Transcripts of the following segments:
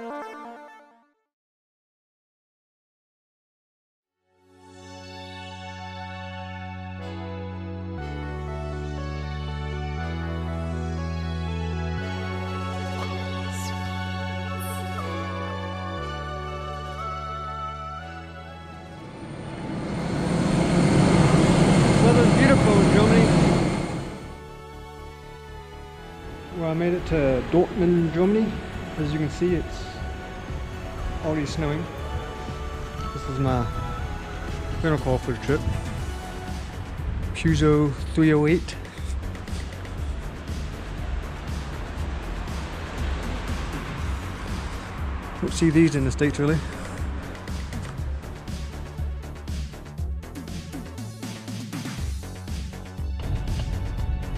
Well, I made it to Dortmund, Germany. As you can see, it's already snowing. This is my rental car for the trip. Peugeot 308. Don't see these in the States really.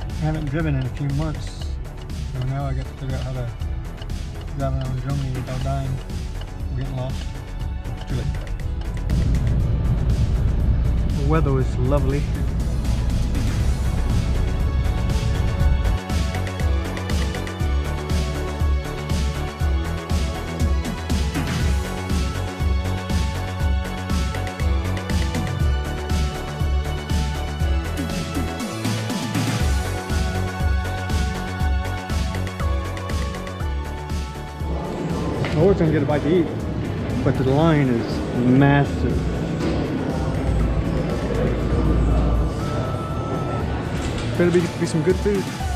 I haven't driven in a few months, so now I got to figure out how to around Germany without dying getting lost. It's too late. The weather is lovely. I was gonna get a bite to eat, but the line is massive. Better be, be some good food.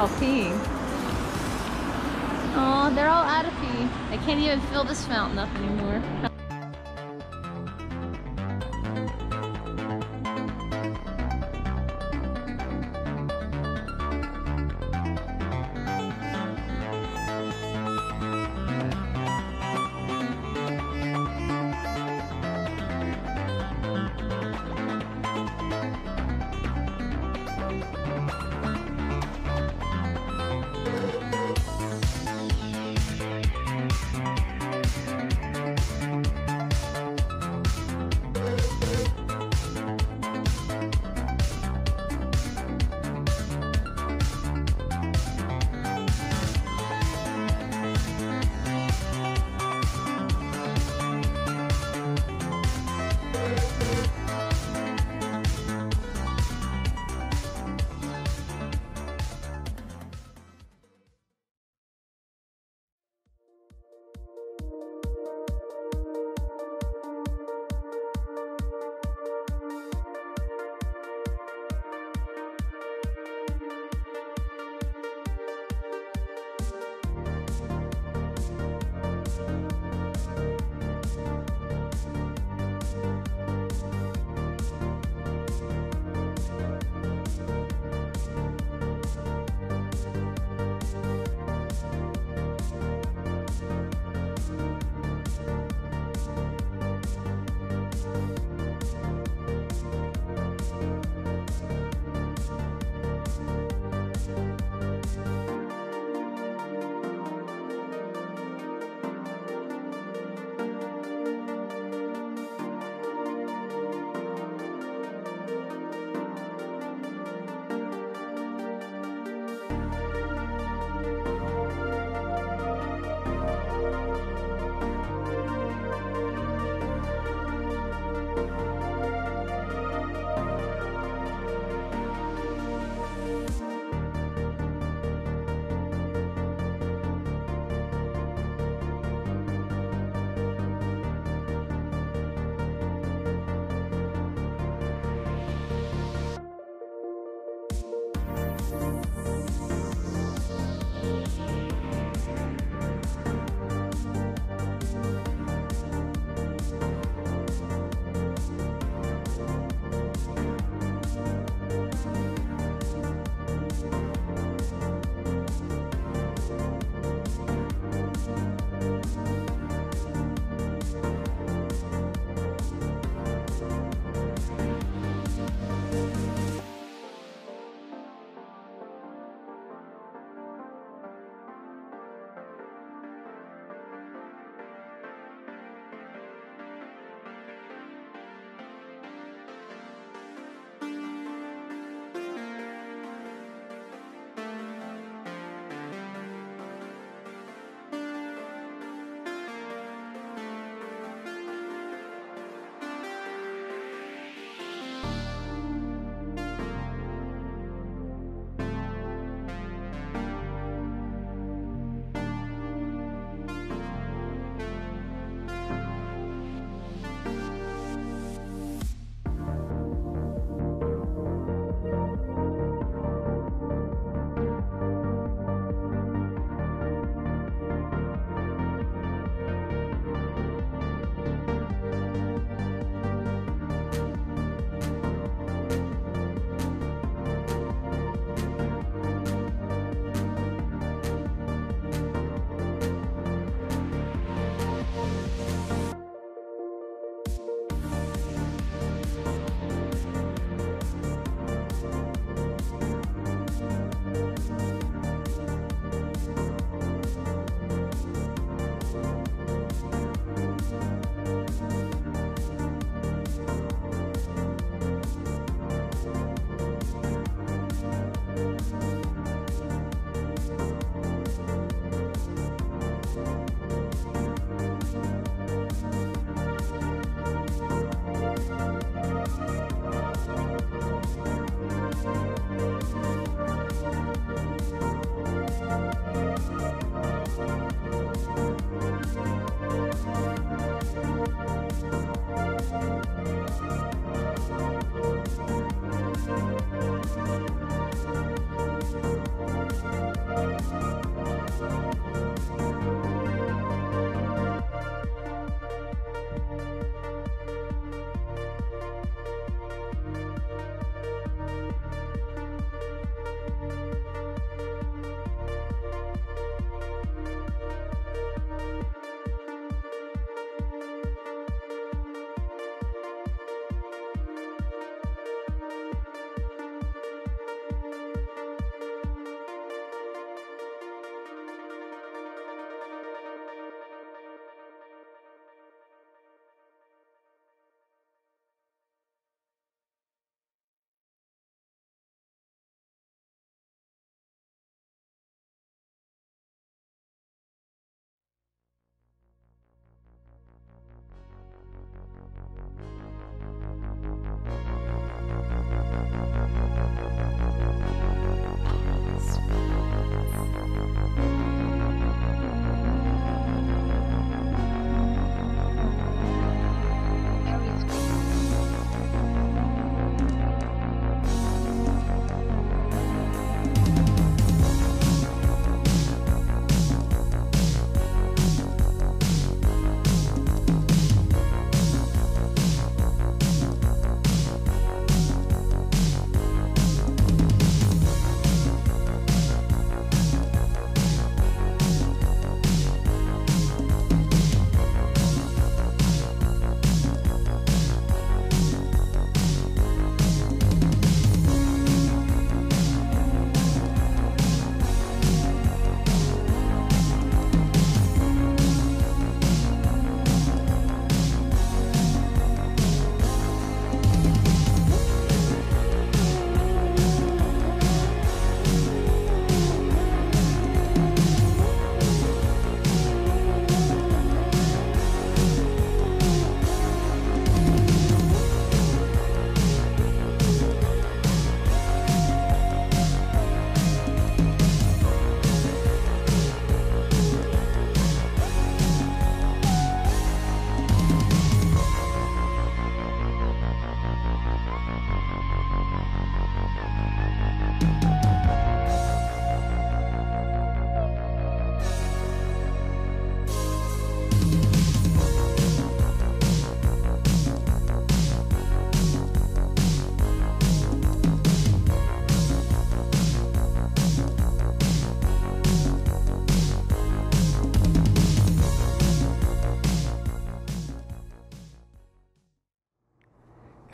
All peeing. Oh, they're all out of pee. I can't even fill this fountain up anymore.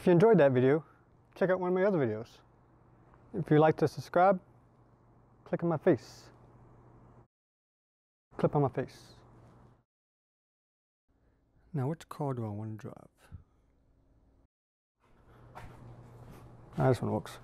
If you enjoyed that video, check out one of my other videos. If you'd like to subscribe, click on my face. Clip on my face. Now, which car do I want to drive? Ah, this one works.